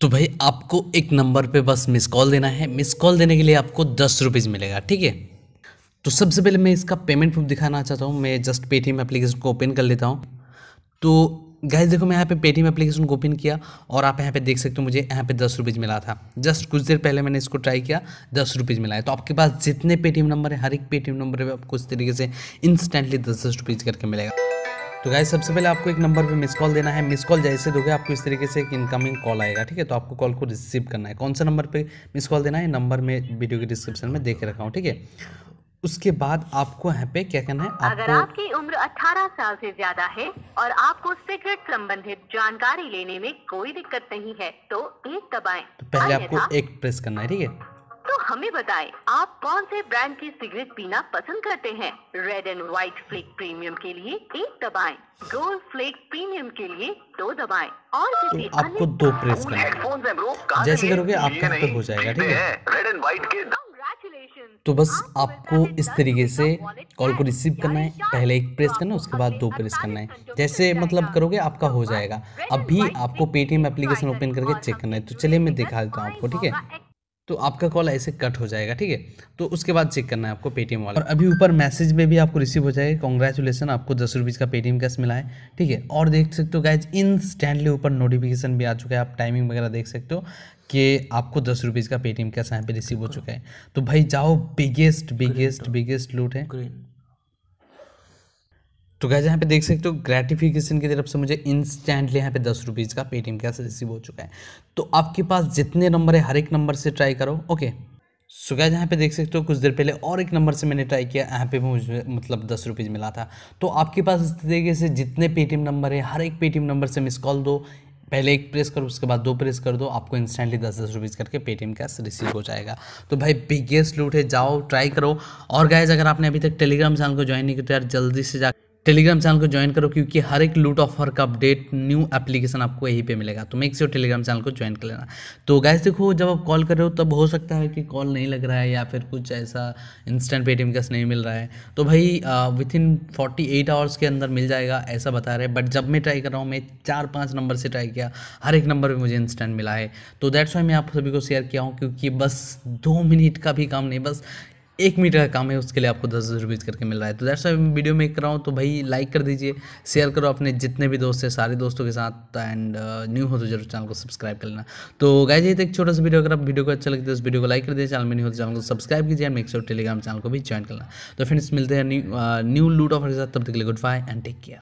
तो भाई आपको एक नंबर पे बस मिस कॉल देना है। मिस कॉल देने के लिए आपको दस रुपीज़ मिलेगा, ठीक है? तो सबसे पहले मैं इसका पेमेंट प्रूफ दिखाना चाहता हूँ। मैं जस्ट पेटीएम एप्लीकेशन को ओपन कर लेता हूँ। तो गैस देखो मैं यहाँ पे पेटीएम एप्लीकेशन को ओपन किया और आप यहाँ पे देख सकते हो मुझे यहाँ पे दस रुपीज़ मिला था। जस्ट कुछ देर पहले मैंने इसको ट्राई किया, दस रुपीज़ मिला है। तो आपके पास जितने पेटीएम नंबर है, हर एक पेटीएम नंबर पे आपको इस तरीके से इंस्टेंटली दस दस रुपीज़ करके मिलेगा। तो गाइस सबसे पहले आपको एक नंबर पे मिस कॉल देना है। मिस कॉल जैसे दोगे आपको इस तरीके से एक इनकमिंग कॉल आएगा ठीक है? तो आपको कॉल को रिसीव करना है। कौन सा नंबर पे मिस कॉल देना है? नंबर में वीडियो के डिस्क्रिप्शन में दे के रखा हूँ ठीक है? उसके बाद आपको यहाँ पे क्या करना है? आपको... अगर आपकी उम्र 18 साल से ज़्यादा है और आपको सिगरेट संबंधित जानकारी लेने में कोई दिक्कत नहीं है तो एक दबाएँ। तो पहले आपको एक प्रेस करना है ठीक है? हमें बताएँ आप कौन से ब्रांड की सिगरेट पीना पसंद करते हैं? Red and white flake premium के लिए एक दबाएँ गोल्ड फ्लेक प्रीमियम के लिए दो दबाएँ और किसी तो आपको दो प्रेस करना जैसे करोगे? आपका नहीं, हो जाएगा, ठीक है? रेड एंड व्हाइट के तो बस आपको इस तरीके से कॉल को रिसीव करना है पहले एक प्रेस तो करना है उसके बाद दो प्रेस करना है। जैसे मतलब करोगे आपका हो तो जाएगा। अभी आपको पेटीएम एप्लीकेशन ओपन करके चेक करना है। तो चलिए मैं दिखा देता हूँ आपको ठीक है? तो आपका कॉल ऐसे कट हो जाएगा ठीक है? तो उसके बाद चेक करना है आपको पेटीएम वाला और अभी ऊपर मैसेज में भी आपको रिसीव हो जाएगा कॉन्ग्रेचुलेसन आपको दस रुपीज़ का पेटीएम कैश मिला है ठीक है? और देख सकते हो गाइज़ इंस्टेंटली ऊपर नोटिफिकेशन भी आ चुका है आप टाइमिंग वगैरह देख सकते हो कि आपको दस रुपीज़ का पेटीएम कैश यहाँ पे रिसीव हो चुका है। तो भाई जाओ बिगेस्ट बिगेस्ट बिगेस्ट लूट है। तो गैस यहाँ पे देख सकते हो ग्रेटिफिकेशन की तरफ़ से मुझे इंस्टेंटली यहाँ पे दस रुपीज़ का पेटीएम कैश रिसीव हो चुका है। तो आपके पास जितने नंबर है, हर एक नंबर से ट्राई करो ओके सो गैस यहाँ पे देख सकते हो, कुछ देर पहले और एक नंबर से मैंने ट्राई किया, यहाँ पे भी मुझे मतलब दस रुपीज़ मिला था। तो आपके पास इस तरीके से जितने पेटीएम नंबर है, हर एक पेटीएम नंबर से मिस कॉल दो। पहले एक प्रेस करो, उसके बाद दो प्रेस कर दो, आपको इंस्टेंटली दस दस रुपीज़ करके पेटीएम कैश रिसीव हो जाएगा। तो भाई बिगेस्ट लूट है, जाओ ट्राई करो। और गाइज़ अगर आपने अभी तक टेलीग्राम चैनल को ज्वाइन नहीं किया तो यार जल्दी से जा टेलीग्राम चैनल को ज्वाइन करो क्योंकि हर एक लूट ऑफ़र का अपडेट न्यू एप्लीकेशन आपको यहीं पे मिलेगा। तो मेक श्योर टेलीग्राम चैनल को ज्वाइन कर लेना। तो गैस देखो, जब आप कॉल कर रहे हो, तब हो सकता है कि कॉल नहीं लग रहा है या फिर कुछ ऐसा इंस्टेंट पेटीएम कैश नहीं मिल रहा है। तो भाई within forty eight hours के अंदर मिल जाएगा, ऐसा बता रहे बट जब मैं ट्राई कर रहा हूँ, मैं चार पाँच नंबर से ट्राई किया, हर एक नंबर पे मुझे इंस्टेंट मिला है। तो दैट्स वाई मैं आप सभी को शेयर किया हूँ, क्योंकि बस दो मिनट का भी काम नहीं, बस एक मीटर का काम है, उसके लिए आपको दस हज़ार रुपीज़ करके मिल रहा है। तो दैट्स वाई मैं वीडियो मेक कर रहा हूँ तो भाई लाइक कर दीजिए शेयर करो अपने जितने भी दोस्त हैं, सारे दोस्तों के साथ एंड न्यू हो तो ज़रूर चैनल को सब्सक्राइब कर लेना। तो गाय ये तो एक छोटा सा वीडियो अगर आप वीडियो को अच्छा लगता है तो वीडियो को लाइक कर दीजिए चैनल में न्यू हो तो चैनल को सब्सक्राइब कीजिए and make sure Telegram channel को भी ज्वाइन करना तो फ्रेंड्स मिलते हैं न्यू लूट ऑफ़र के साथ, तब तक के लिए good bye and take care